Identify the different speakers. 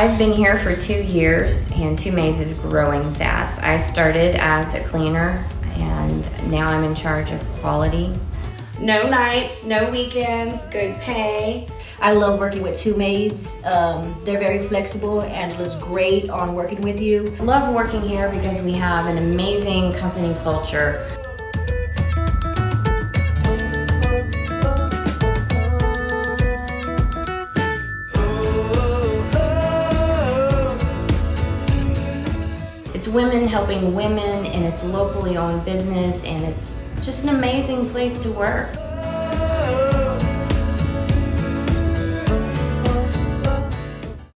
Speaker 1: I've been here for two years and Two Maids is growing fast. I started as a cleaner and now I'm in charge of quality.
Speaker 2: No nights, no weekends, good pay.
Speaker 3: I love working with two maids. Um, they're very flexible. and Angela's great on working with you.
Speaker 1: I love working here because we have an amazing company culture. Women helping women and it's locally owned business and it's just an amazing place to work.